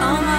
All my